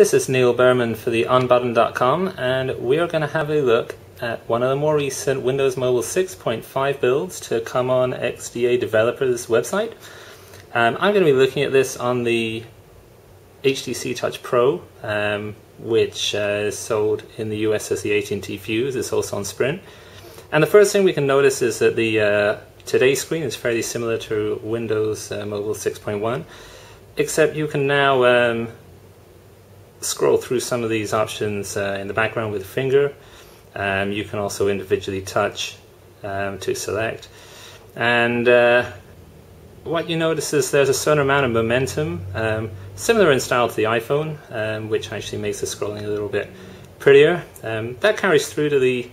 This is Neil Berman for the OnButton.com and we are going to have a look at one of the more recent Windows Mobile 6.5 builds to come on XDA Developers website. Um, I'm going to be looking at this on the HTC Touch Pro, um, which uh, is sold in the US as the AT&T Fuze. It's also on Sprint. And the first thing we can notice is that the uh, today's screen is fairly similar to Windows uh, Mobile 6.1, except you can now um, scroll through some of these options uh, in the background with a finger. Um, you can also individually touch um, to select. And uh, what you notice is there's a certain amount of momentum, um, similar in style to the iPhone, um, which actually makes the scrolling a little bit prettier. Um, that carries through to the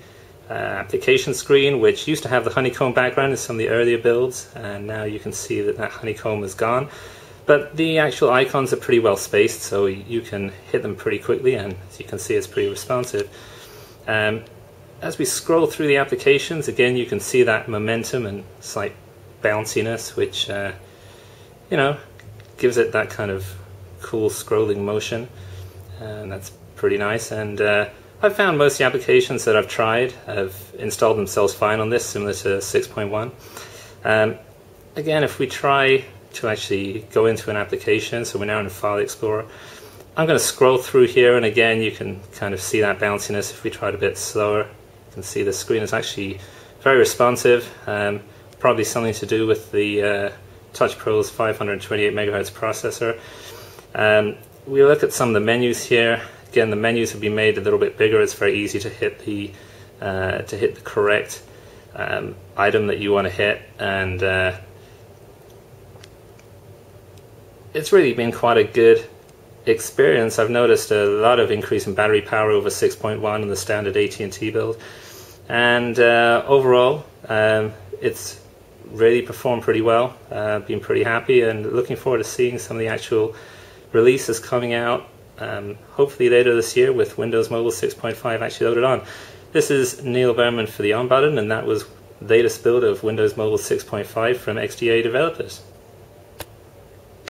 uh, application screen, which used to have the honeycomb background in some of the earlier builds, and now you can see that that honeycomb is gone. But the actual icons are pretty well spaced, so you can hit them pretty quickly, and as you can see, it's pretty responsive. Um, as we scroll through the applications, again, you can see that momentum and slight bounciness, which, uh, you know, gives it that kind of cool scrolling motion, and that's pretty nice. And uh, I've found most of the applications that I've tried have installed themselves fine on this, similar to 6.1. Um, again, if we try to actually go into an application, so we're now in File Explorer, I'm going to scroll through here, and again, you can kind of see that bounciness if we try it a bit slower. You can see the screen is actually very responsive, um, probably something to do with the uh, Touch Pro's 528 megahertz processor. Um, we look at some of the menus here. Again, the menus have been made a little bit bigger. It's very easy to hit the uh, to hit the correct um, item that you want to hit, and uh, it's really been quite a good experience. I've noticed a lot of increase in battery power over 6.1 in the standard AT&T build, and uh, overall, um, it's really performed pretty well. Uh, been pretty happy, and looking forward to seeing some of the actual releases coming out um, hopefully later this year with Windows Mobile 6.5 actually loaded on. This is Neil Berman for the On Button, and that was latest build of Windows Mobile 6.5 from XDA developers.